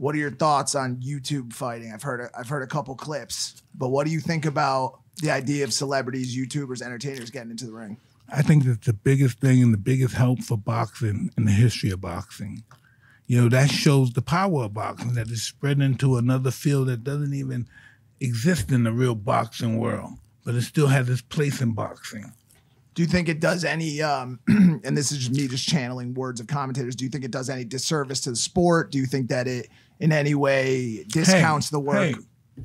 What are your thoughts on YouTube fighting? I've heard a, I've heard a couple clips, but what do you think about the idea of celebrities, YouTubers, entertainers getting into the ring? I think that's the biggest thing and the biggest help for boxing in the history of boxing. You know, that shows the power of boxing, that is spread into another field that doesn't even exist in the real boxing world, but it still has its place in boxing. Do you think it does any, um, and this is just me just channeling words of commentators, do you think it does any disservice to the sport? Do you think that it in any way discounts Hey, the work? hey,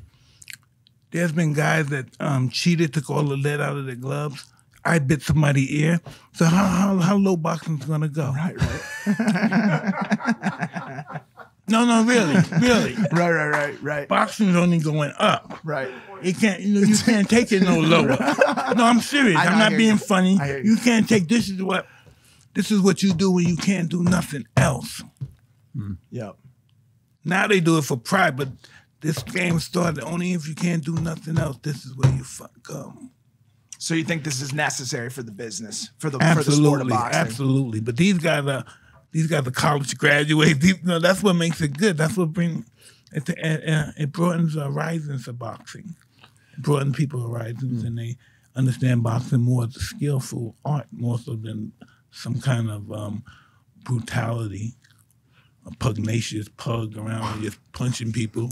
there's been guys that um, cheated, took all the lead out of their gloves. I bit somebody's ear. So how, how, how low boxing's gonna go? Right, right. No, no, really, really. right, right, right, right. Boxing's only going up. Right. It can't, you know, you can't take it no lower. No, I'm serious. I, I'm I not being you. funny. You. You can't take this is what this is what you do when you can't do nothing else. Yep. Now they do it for pride, but this game started only if you can't do nothing else. This is where you fuck come. So you think this is necessary for the business, for the for the sport of Absolutely, boxing? absolutely. But these guys are these guys are college graduates. These, you know, that's what makes it good. That's what brings it. It, uh, it broadens the horizons of boxing. It broadens people horizons, Hmm. and they understand boxing more as a skillful art, more so than some kind of um, brutality, pugnacious pug around just punching people.